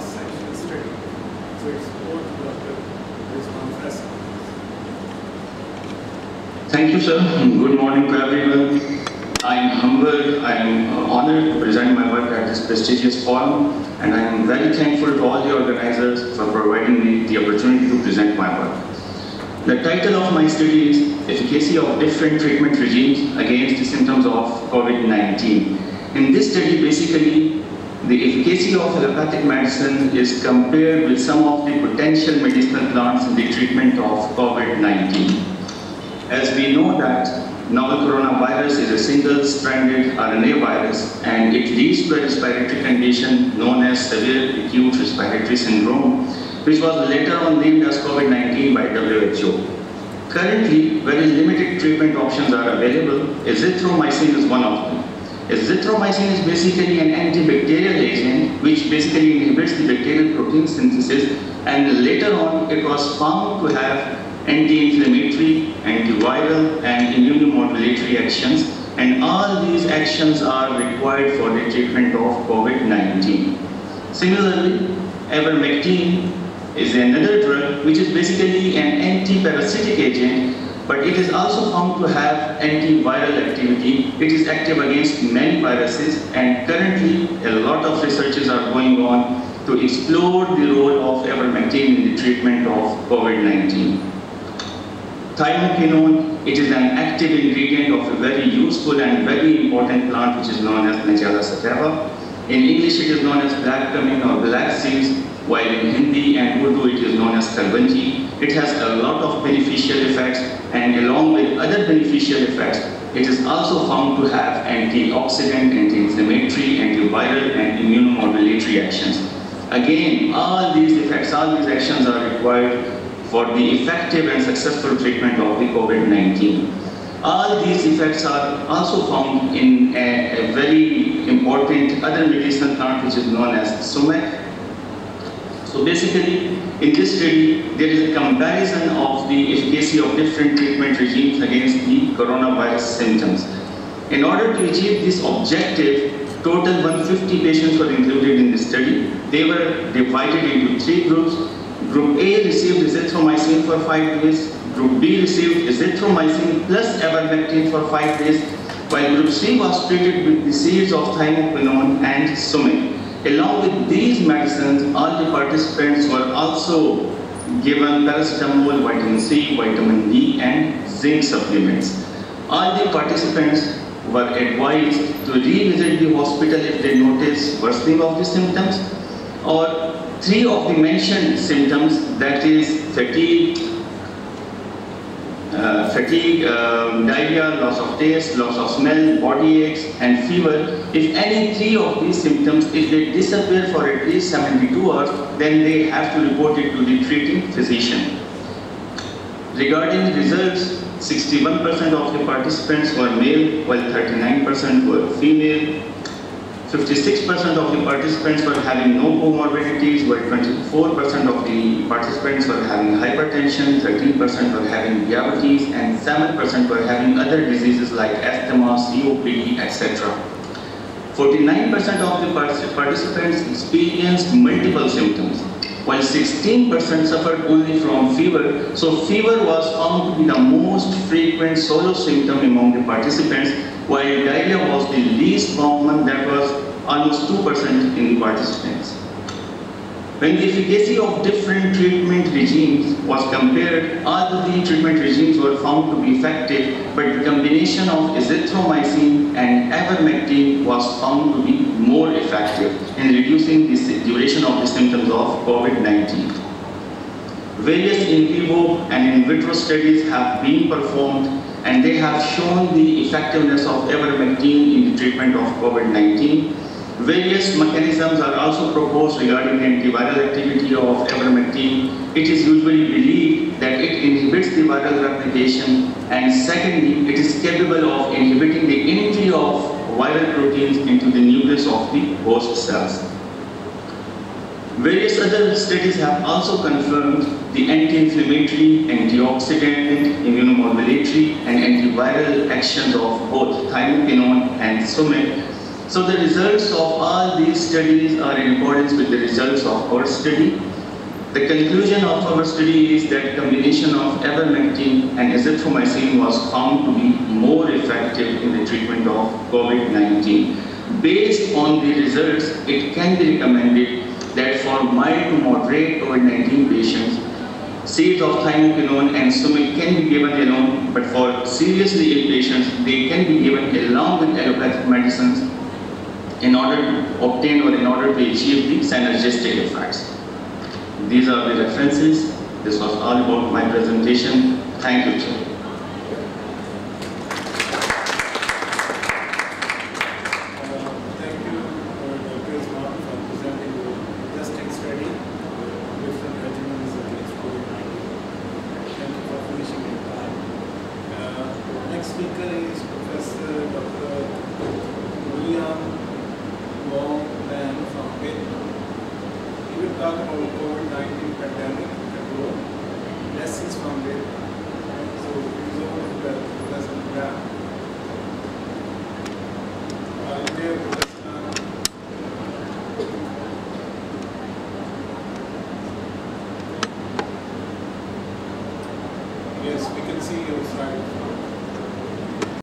cross-section study. To Dr. Rizwan Faisal. Thank you, sir. Good morning to everyone. I am humbled, I am honored to present my work at this prestigious forum, and I am very thankful to all the organizers for providing me the opportunity to present my work. The title of my study is Efficacy of Different Treatment Regimes Against the Symptoms of COVID-19. In this study, basically, the efficacy of allopathic medicine is compared with some of the potential medicinal plants in the treatment of COVID-19. As we know that Novel coronavirus is a single-stranded RNA virus and it leads to a respiratory condition known as severe acute respiratory syndrome, which was later on named as COVID-19 by WHO. Currently, very limited treatment options are available. Azithromycin is one of them. Azithromycin is basically an antibacterial agent which basically inhibits the bacterial protein synthesis and later on it was found to have anti-inflammatory, antiviral, and immunomodulatory actions, and all these actions are required for the treatment of COVID-19. Similarly, ivermectin is another drug which is basically an anti-parasitic agent, but it is also found to have antiviral activity. It is active against many viruses, and currently a lot of researches are going on to explore the role of ivermectin in the treatment of COVID-19. Thymoquinone, it is an active ingredient of a very useful and very important plant which is known as Nigella sativa. In English it is known as black cumin or black seeds, while in Hindi and Urdu it is known as kalonji. It has a lot of beneficial effects and along with other beneficial effects, it is also found to have antioxidant, anti-inflammatory, antiviral and immunomodulatory actions. Again, all these effects, all these actions are required for the effective and successful treatment of the COVID-19. All these effects are also found in a, a, very important other medicinal plant which is known as sumac. So basically, in this study, there is a comparison of the efficacy of different treatment regimes against the coronavirus symptoms. In order to achieve this objective, total 150 patients were included in the study. They were divided into three groups Group A received azithromycin for 5 days. Group B received azithromycin plus ivermectin for 5 days, while Group C was treated with the seeds of thymoquinone and sumac. Along with these medicines, all the participants were also given paracetamol, vitamin C, vitamin D, and zinc supplements. All the participants were advised to revisit the hospital if they notice worsening of the symptoms or three of the mentioned symptoms, that is fatigue, uh, fatigue, um, diarrhea, loss of taste, loss of smell, body aches, and fever. If any three of these symptoms, if they disappear for at least 72 hours, then they have to report it to the treating physician. Regarding results, 61% of the participants were male, while 39% were female. 56% of the participants were having no comorbidities, while 24% of the participants were having hypertension, 13% were having diabetes, and 7% were having other diseases like asthma, COPD, etc. 49% of the participants experienced multiple symptoms, while 16% suffered only from fever. So fever was found to be the most frequent solo symptom among the participants while diarrhea was the least common, that was almost 2% in the participants. When the efficacy of different treatment regimes was compared, all the treatment regimes were found to be effective, but the combination of azithromycin and ivermectin was found to be more effective in reducing the duration of the symptoms of COVID-19. Various in vivo and in vitro studies have been performed and they have shown the effectiveness of ivermectin in the treatment of COVID-19. Various mechanisms are also proposed regarding the antiviral activity of ivermectin. It is usually believed that it inhibits the viral replication and secondly, it is capable of inhibiting the entry of viral proteins into the nucleus of the host cells. Various other studies have also confirmed the anti-inflammatory, antioxidant, immunomodulatory, and antiviral actions of both thymoquinone and sumac. So the results of all these studies are in accordance with the results of our study. The conclusion of our study is that combination of ivermectin and azithromycin was found to be more effective in the treatment of COVID-19. Based on the results, it can be recommended that for mild to moderate COVID-19 patients, seeds of thymoquinone and sumac can be given alone, but for seriously ill patients, they can be given along with allopathic medicines in order to obtain or in order to achieve the synergistic effects. These are the references. This was all about my presentation. Thank you, Chair. Uh, Thank you, uh, Dr. Islam, for presenting your interesting study, on different regimens against COVID-19. Thank you for finishing it time. Uh, Next speaker is Professor Dr. William Wong Lan from Vietnam. He will talk about COVID-19 pandemic lessons from it. So over to the Professor